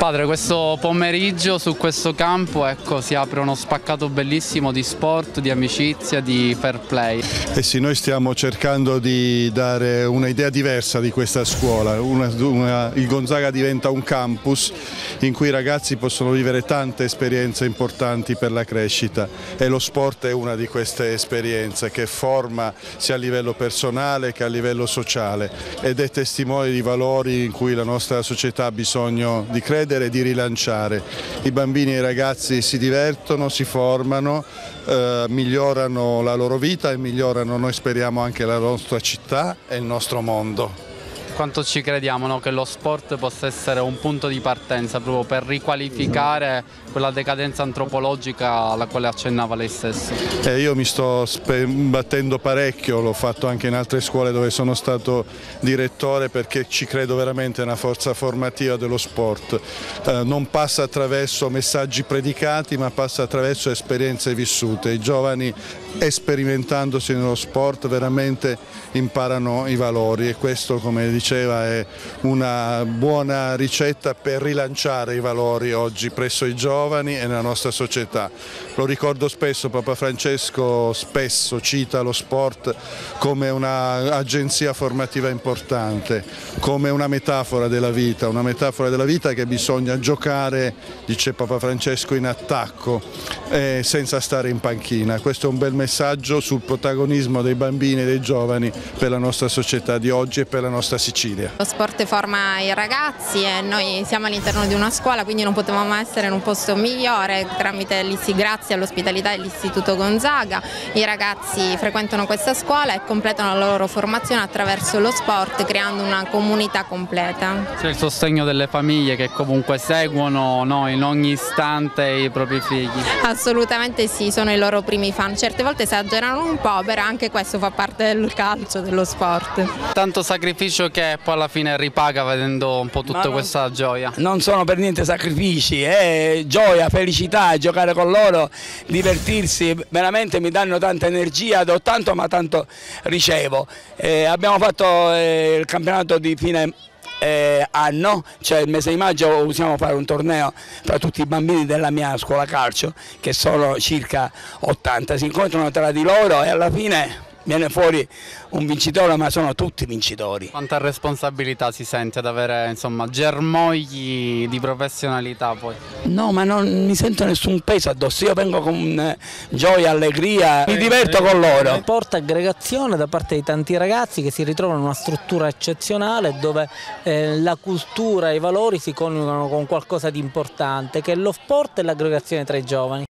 Padre, questo pomeriggio su questo campo ecco, si apre uno spaccato bellissimo di sport, di amicizia, di fair play. Eh sì, noi stiamo cercando di dare un'idea diversa di questa scuola. Una, una, il Gonzaga diventa un campus in cui i ragazzi possono vivere tante esperienze importanti per la crescita e lo sport è una di queste esperienze che forma sia a livello personale che a livello sociale ed è testimone di valori in cui la nostra società ha bisogno di credere credere e di rilanciare. I bambini e i ragazzi si divertono, si formano, eh, migliorano la loro vita e migliorano, noi speriamo, anche la nostra città e il nostro mondo quanto ci crediamo no? che lo sport possa essere un punto di partenza proprio per riqualificare quella decadenza antropologica alla quale accennava lei stesso. Eh, io mi sto battendo parecchio, l'ho fatto anche in altre scuole dove sono stato direttore perché ci credo veramente nella forza formativa dello sport. Eh, non passa attraverso messaggi predicati ma passa attraverso esperienze vissute. I giovani sperimentandosi nello sport veramente imparano i valori e questo come diceva è una buona ricetta per rilanciare i valori oggi presso i giovani e nella nostra società. Lo ricordo spesso, Papa Francesco spesso cita lo sport come un'agenzia formativa importante, come una metafora della vita, una metafora della vita che bisogna giocare, dice Papa Francesco, in attacco eh, senza stare in panchina. Questo è un bel messaggio sul protagonismo dei bambini e dei giovani per la nostra società di oggi e per la nostra Sicilia. Lo sport forma i ragazzi e noi siamo all'interno di una scuola quindi non potevamo essere in un posto migliore tramite grazie all'ospitalità dell'Istituto Gonzaga. I ragazzi frequentano questa scuola e completano la loro formazione attraverso lo sport creando una comunità completa. C'è il sostegno delle famiglie che comunque seguono no, in ogni istante i propri figli? Assolutamente sì, sono i loro primi fan. Certe volte esagerano un po', però anche questo fa parte del calcio, dello sport. Tanto sacrificio che poi alla fine ripaga vedendo un po' tutta non, questa gioia. Non sono per niente sacrifici, è gioia, felicità, giocare con loro, divertirsi, veramente mi danno tanta energia, do tanto ma tanto ricevo. Eh, abbiamo fatto eh, il campionato di fine eh, anno, cioè il mese di maggio usiamo fare un torneo tra tutti i bambini della mia scuola calcio, che sono circa 80, si incontrano tra di loro e alla fine viene fuori un vincitore ma sono tutti vincitori. Quanta responsabilità si sente ad avere insomma, germogli di professionalità poi? No ma non mi sento nessun peso addosso, io vengo con eh, gioia, allegria, mi diverto con loro. Porta aggregazione da parte di tanti ragazzi che si ritrovano in una struttura eccezionale dove eh, la cultura e i valori si coniugano con qualcosa di importante che è lo sport e l'aggregazione tra i giovani.